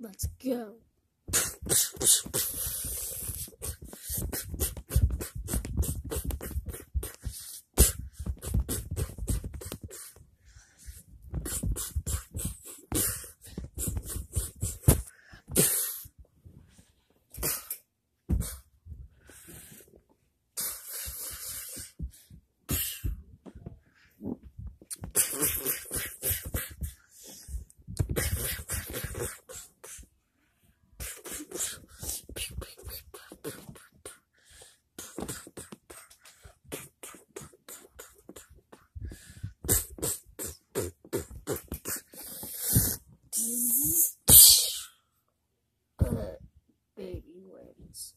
Let's go. questions.